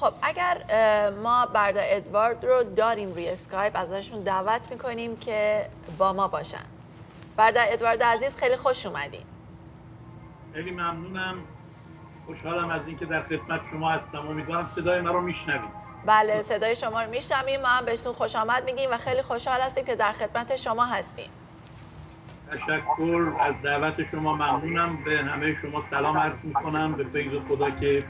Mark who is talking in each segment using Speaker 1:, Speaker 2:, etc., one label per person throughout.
Speaker 1: خب اگر ما بردا ادوارد رو داریم روی اسکایپ ازشون دعوت می‌کنیم که با ما باشن. بردا ادوارد عزیز خیلی خوش اومدین.
Speaker 2: خیلی ممنونم. خوشحالم از اینکه در خدمت شما هستم. امیدوارم صدای مرا میشنوید.
Speaker 1: بله صدای شما رو میشنویم. ما هم بهتون خوش آمد میگیم و خیلی خوشحال هستیم که در خدمت شما هستیم.
Speaker 2: تشکر. از دعوت شما ممنونم. به همه شما سلام عرض می‌کنم. به فیض خدا که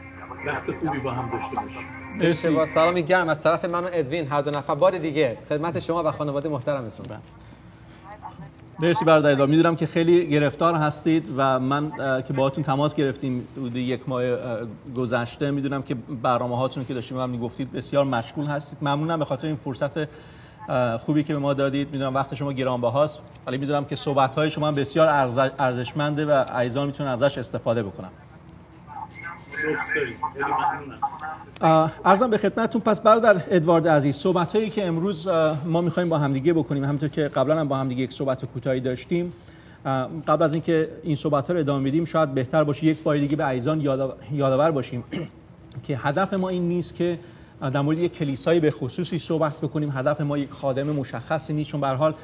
Speaker 2: وقت خوبی با هم داشته باشیم.
Speaker 3: مرسی. با سلامی گرم. از طرف من و ادوین هر دو نفر بار دیگه. خدمت شما و خانواده محترمتون
Speaker 4: مرسی برادر ادوار می‌دونم که خیلی گرفتار هستید و من که باهاتون تماس گرفتیم حدود یک ماه گذشته. می‌دونم که برنامه هاتون که داشتیم هم گفتید بسیار مشغول هستید. ممنونم به خاطر این فرصت خوبی که به ما دادید. می‌دونم وقت شما گرانبهاست ولی می‌دونم که صحبت های شما هم بسیار ارزشمنده و عزیزان می‌تونن ازش استفاده بکنن. ارزم به خدمتتون پس برادر ادوارد عزیز صحبت هایی که امروز ما می‌خوایم با همدیگه بکنیم همونطور که قبلا هم با همدیگه یک صحبت کوتاهی داشتیم. قبل از اینکه این صحبت ها رو ادامه بدیم شاید بهتر باشه یک بار دیگه به عیزان یادآور باشیم که هدف ما این نیست که در مورد یک کلیسایی به خصوصی صحبت بکنیم. هدف ما یک خادم مشخصی نیست چون به حال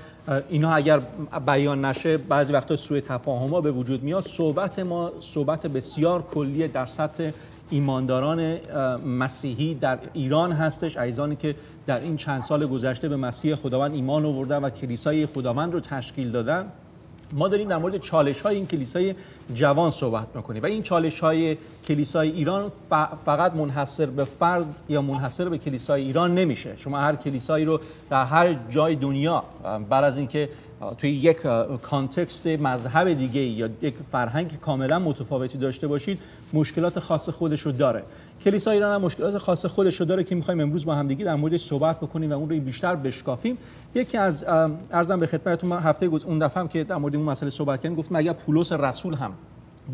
Speaker 4: اینا اگر بیان نشه بعضی وقتا سوء تفاهم به وجود میاد. صحبت ما صحبت بسیار کلی در سطح ایمانداران مسیحی در ایران هستش. عیزانی که در این چند سال گذشته به مسیح خداوند ایمان آوردن و کلیسای خداوند رو تشکیل دادن. ما داریم در مورد چالش های این کلیسای جوان صحبت می‌کنیم و این چالش های کلیسای ایران فقط منحصر به فرد یا منحصر به کلیسای ایران نمیشه. شما هر کلیسایی رو در هر جای دنیا بر از اینکه توی یک کانتکست مذهب دیگه یا یک فرهنگ کاملا متفاوتی داشته باشید مشکلات خاص خودش رو داره. کلیسا ایران هم مشکلات خاص خودش رو داره که می‌خوایم امروز با هم دیگه در موردش صحبت بکنیم و اون رو بیشتر بشکافیم. یکی از ارزم به خدمتتون من هفته اون دفعه هم که در مورد اون مسئله صحبت کردیم گفتم اگر پولس رسول هم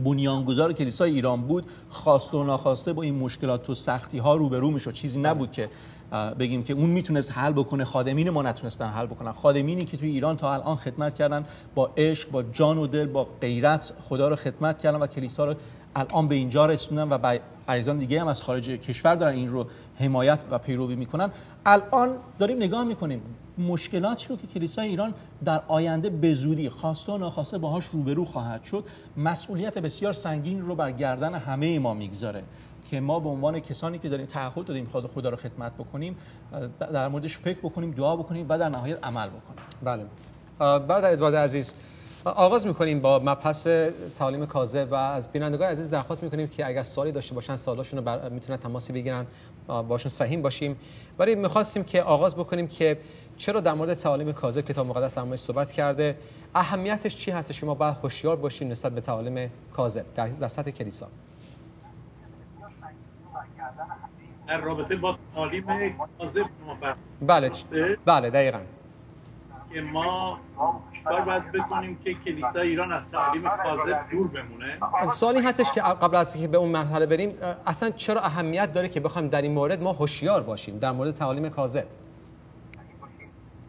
Speaker 4: بنیانگذار کلیسای ایران بود خواسته و ناخواسته با این مشکلات و سختی ها روبرو می‌شد. چیزی نبود که بگیم که اون می‌تونست حل بکنه. خادمین ما نتونستن حل بکنن. خادمینی که توی ایران تا الان خدمت کردن با عشق با جان و دل با غیرت خدا رو خدمت کردن و کلیسا رو الان به اینجا رسوندن و عزیزان دیگه هم از خارج کشور دارن این رو حمایت و پیروی می‌کنن. الان داریم نگاه می‌کنیم مشکلاتی رو که کلیسای ایران در آینده به زودی خواسته و ناخواسته باهاش روبرو خواهد شد مسئولیت بسیار سنگین رو بر گردن همه ما می‌گذاره که ما به عنوان کسانی که داریم تعهد دادیم خدا خدا رو خدمت بکنیم در موردش فکر بکنیم دعا بکنیم و در نهایت عمل بکنیم.
Speaker 3: بله. برادر ادوارد عزیز آغاز می‌کنیم با مبحث تعلیم کاذب و از بینندگان عزیز درخواست می‌کنیم که اگر سوالی داشته باشن سوالاشون رو بر... می‌تونن تماسی بگیرن باشون سهیم باشیم. ولی می‌خواستیم که آغاز بکنیم که چرا در مورد تعالیم کاذب کتاب مقدس در صحبت کرده اهمیتش چی هستش که ما باید هوشیار باشیم نسبت به تعالیم کاذب در سطح کلیسا؟
Speaker 2: در رابطه با تعالیم کاذب شما
Speaker 3: بله بله دقیقاً.
Speaker 2: که ما چیکار باید بکنیم که کلیسا ایران از تعلیم کاذب دور بمونه.
Speaker 3: سوالی هستش که قبل از اینکه به اون مرحله بریم اصلا چرا اهمیت داره که بخوایم در این مورد ما هوشیار باشیم در مورد تعلیم کاذب؟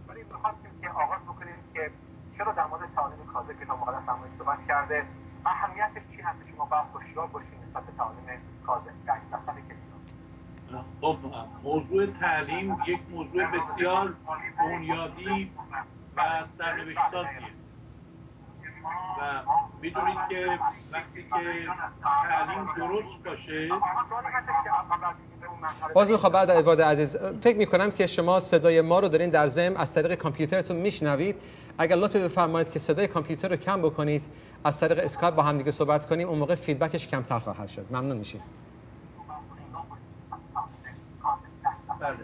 Speaker 5: ولی می‌خواستیم که آغاز بکنیم که چرا در مورد تعلیم کاذب که مقدس هم صحبت کرده اهمیتش چی هستش که ما باید هوشیار باشیم نسبت به تعلیم کاذب در وسط کلیسا؟
Speaker 2: خب موضوع تعلیم یک موضوع بسیار بنیادی و سرنوشتاتیه و می‌دونید که وقتی که تعلیم درست باشه
Speaker 3: باز می‌خوام بعد ادوارد عزیز فکر می‌کنم که شما صدای ما رو دارین در ضمن از طریق کامپیوترتون میشنوید. اگر لطف بفرمایید که صدای کامپیوتر رو کم بکنید از طریق اسکایپ با هم دیگه صحبت کنیم اون موقع feedback ش کمتر خواهد شد. ممنون میشیم
Speaker 2: بله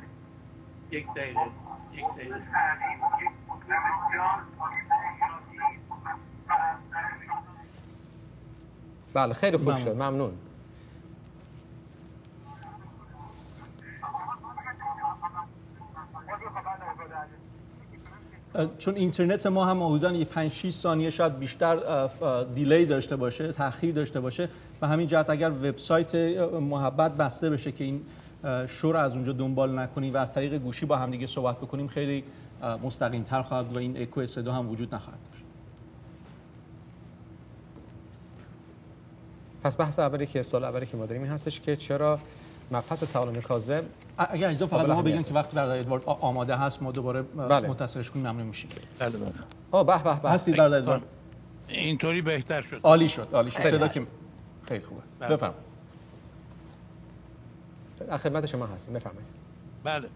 Speaker 2: یک دقیقه یک دقیقه.
Speaker 3: بله خیلی خوب شد. ممنون.
Speaker 4: چون اینترنت ما هم حدودا یه 5 6 ثانیه شاید بیشتر دیلی داشته باشه تاخیر داشته باشه. و همین جهت اگر وبسایت محبت بسته بشه که این شور از اونجا دنبال نکنیم و از طریق گوشی با همدیگه صحبت بکنیم خیلی مستقیم تر خواهد و این اکو صدا هم وجود نخواهد داشت.
Speaker 3: پس بحث اولی که سال اولی که ما داریم این هستش که چرا مبحث تعالیم کاذب
Speaker 4: اگر عزیزا فقط ما بگن
Speaker 3: اهمیته.
Speaker 4: که وقتی برادر ادوارد آماده هست ما دوباره
Speaker 3: بله.
Speaker 4: متصلش کنیم ممنون میشیم.
Speaker 2: بله بله.
Speaker 3: آه به به به.
Speaker 4: هستی برادر ادوارد.
Speaker 2: اینطوری بهتر شد.
Speaker 4: عالی شد عالی شد.
Speaker 3: خیلی
Speaker 4: صدا. که خیلی خوبه. بفرمایید.
Speaker 3: در خدمت شما هستیم. بفرمایید.
Speaker 2: بله.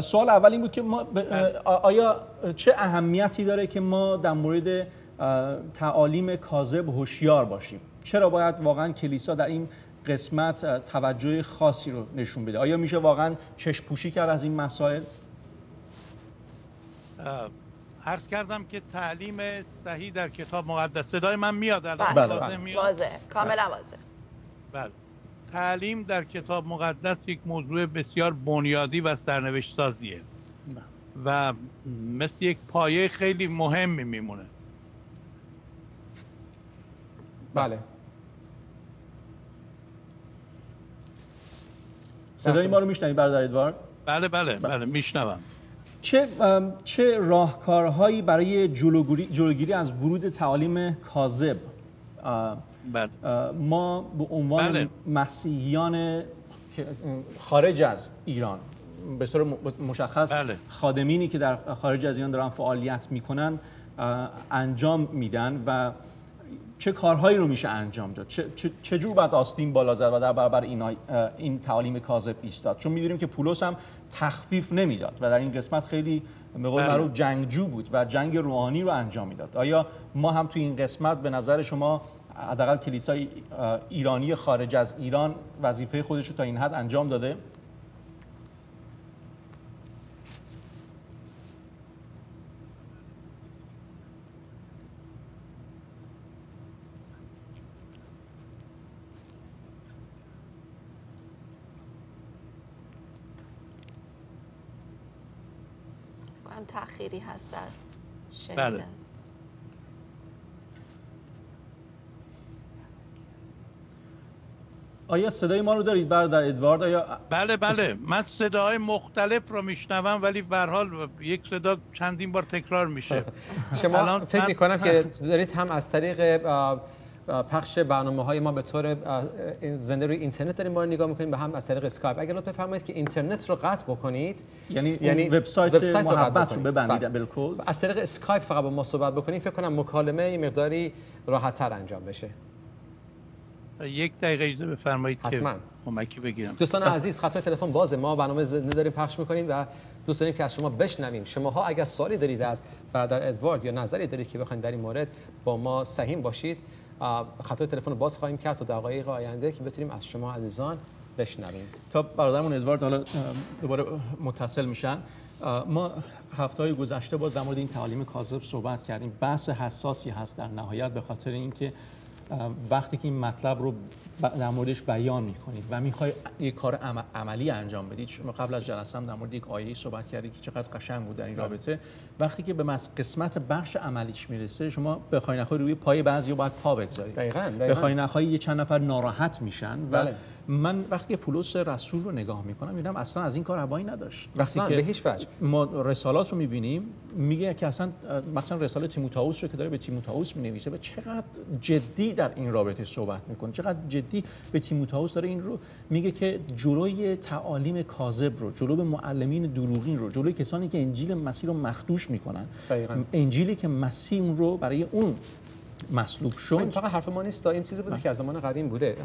Speaker 4: سوال اول این بود که ما ب- آ- آیا چه اهمیتی داره که ما در مورد تعالیم کاذب هوشیار باشیم؟ چرا باید واقعا کلیسا در این قسمت توجه خاصی رو نشون بده؟ آیا میشه واقعا چشم پوشی کرد از این مسائل؟
Speaker 2: عرض کردم که تعلیم صحیح در کتاب مقدس. صدای من میاد الان.
Speaker 1: بله،
Speaker 2: واضح
Speaker 4: بله.
Speaker 2: میاد؟
Speaker 1: واضح. کاملا واضح.
Speaker 2: بله. تعلیم در کتاب مقدس یک موضوع بسیار بنیادی و سرنوشت سازیه و مثل یک پایه خیلی مهمی میمونه.
Speaker 3: بله.
Speaker 4: صدای ما رو میشنوید برادر ادوارد؟
Speaker 2: بله بله بله. میشنوم.
Speaker 4: چه چه راهکارهایی برای جلوگیری از ورود تعالیم کاذب
Speaker 2: بله
Speaker 4: ما به عنوان
Speaker 2: بله.
Speaker 4: مسیحیان خارج از ایران به م- مشخص
Speaker 2: بله.
Speaker 4: خادمینی که در خارج از ایران دارن فعالیت می‌کنن انجام میدن و چه کارهایی رو میشه انجام داد چه, چه, چجور باید آستین بالا زد و در برابر این, این تعالیم کاذب ایستاد چون می‌دونیم که پولس هم تخفیف نمی‌داد و در این قسمت خیلی به قول
Speaker 2: بله.
Speaker 4: معروف جنگجو بود و جنگ روحانی رو انجام می‌داد آیا ما هم توی این قسمت به نظر شما حداقل کلیسای ایرانی خارج از ایران وظیفه خودش رو تا این حد انجام داده
Speaker 1: تأخیری هست در
Speaker 2: بله.
Speaker 1: شنیدن
Speaker 4: آیا صدای ما رو دارید؟ برادر ادوارد آیا
Speaker 2: بله بله. من صداهای مختلف رو میشنوم ولی به هر حال یک صدا چندین بار تکرار میشه.
Speaker 3: شما
Speaker 2: الان
Speaker 3: فکر
Speaker 2: من-
Speaker 3: می کنم که دارید هم از طریق پخش برنامه های ما به طور زنده روی اینترنت داریم ما رو نگاه می‌کنیم و هم از طریق اسکایپ. اگر لطفا بفرمایید که اینترنت رو قطع بکنید
Speaker 4: یعنی اون وبسایت
Speaker 3: وبسایت رو قطع
Speaker 4: محبت رو
Speaker 3: بکنید.
Speaker 4: ببندید
Speaker 3: بله.
Speaker 4: بالکل.
Speaker 3: از طریق اسکایپ فقط با ما صحبت بکنید فکر کنم مکالمه مقداری راحت‌تر انجام بشه.
Speaker 2: یک دقیقه اجازه بفرمایید
Speaker 3: حتما.
Speaker 2: که کمکی بگیرم.
Speaker 3: دوستان عزیز خطای تلفن بازه ما برنامه زنده داریم پخش می‌کنیم و دوست داریم که از شما بشنویم. شماها اگر سوالی دارید از برادر ادوارد یا نظری دارید که بخواید در این مورد با ما سهیم باشید خطای تلفن باز خواهیم کرد تا دقایق آینده که بتونیم از شما عزیزان بشنویم.
Speaker 4: تا برادرمون ادوارد حالا دوباره متصل میشن. ما هفته های گذشته باز در مورد این تعالیم کاذب صحبت کردیم. بحث حساسی هست در نهایت به خاطر اینکه وقتی که این مطلب رو ب- در موردش بیان می‌کنید و می‌خوای یک کار عم- عملی انجام بدید شما قبل از جلسه هم در مورد یک آیه صحبت کردید که چقدر قشنگ بود در این رابطه وقتی که به مس- قسمت بخش عملیش می‌رسه شما بخوای نخوای روی پای بعضی باید پا بگذارید
Speaker 3: دقیقاً، دقیقاً.
Speaker 4: بخوای نخوای یه چند نفر ناراحت میشن و
Speaker 3: بله.
Speaker 4: من وقتی پولس رسول رو نگاه می‌کنم می‌بینم اصلا از این کار هوایی نداشت.
Speaker 3: اصلا به هیچ وجه.
Speaker 4: ما رسالات رو می‌بینیم میگه که اصلا مثلا رساله تیموتائوس رو که داره به تیموتائوس می‌نویسه و چقدر جدی در این رابطه صحبت می‌کنه چقدر جدی به تیموتائوس داره این رو میگه که جلوی تعالیم کاذب رو جلو به معلمین دروغین رو جلوی کسانی که انجیل مسیح رو مخدوش می‌کنن.
Speaker 3: دقیقاً.
Speaker 4: انجیلی که مسیح اون رو برای اون مصلوب شد.
Speaker 3: فقط حرف ما نیست این چیزی بوده که از زمان قدیم بوده.